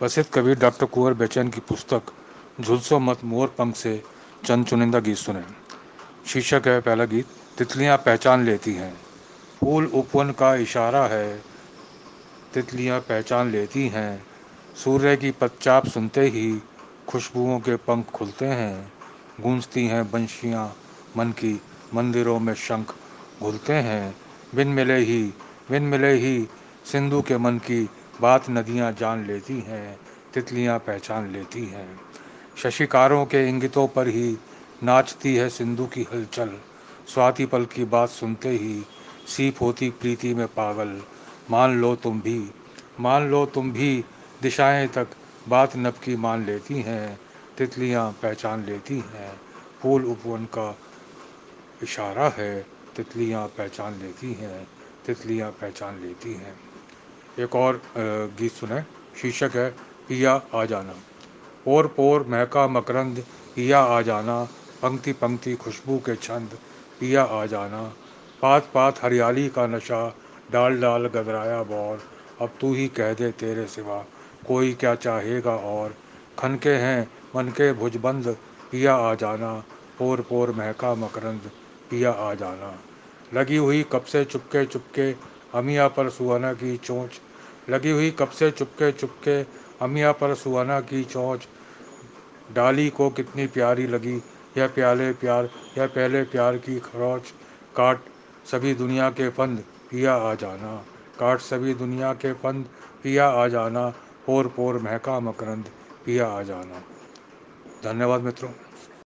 प्रसिद्ध कवि डॉक्टर कुंवर बेचैन की पुस्तक, झुलसो मत मोर पंख से चंद चुनिंदा गीत सुने। शीर्षक है पहला गीत, तितलियाँ पहचान लेती हैं। फूल उपवन का इशारा है, तितलियाँ पहचान लेती हैं। सूर्य की पच्चाप सुनते ही खुशबुओं के पंख खुलते हैं। गूंजती हैं बंशियाँ, मन की मंदिरों में शंख घुलते हैं। बिन मिले ही, बिन मिले ही सिंधु के मन की बात नदियाँ जान लेती हैं, तितलियाँ पहचान लेती हैं। शशिकारों के इंगितों पर ही नाचती है सिंधु की हलचल। स्वाति पल की बात सुनते ही सीप होती प्रीति में पागल। मान लो तुम भी, मान लो तुम भी, दिशाएँ तक बात नब की मान लेती हैं, तितलियाँ पहचान लेती हैं। फूल उपवन का इशारा है, तितलियाँ पहचान लेती हैं, तितलियाँ पहचान लेती हैं। एक और गीत सुने। शीर्षक है, पिया आ जाना। पोर पोर, महका मकरंद, पिया आ जाना। पंक्ति पंक्ति, खुशबू के छंद, पिया आ जाना। पात पात, हरियाली का नशा, डाल डाल गदराया बौर। अब तू ही कह दे तेरे सिवा, कोई क्या चाहेगा और। खनके हैं मन के भुजबंद, पिया आ जाना। पोर पोर, महका मकरंद, पिया आ जाना। लगी हुई कब से चुपके चुपके, अमिया पर सुहाना की चोंच लगी हुई कब से चुपके चुपके अमिया पर सुहाना की चोंच। डाली को कितनी प्यारी लगी। यह प्याले प्यार, यह पहले प्यार की खरोच। काट सभी दुनिया के फंद, पिया आ जाना। काट सभी दुनिया के फंद, पिया आ जाना। पोर पोर महका मकरंद, पिया आ जाना। धन्यवाद मित्रों।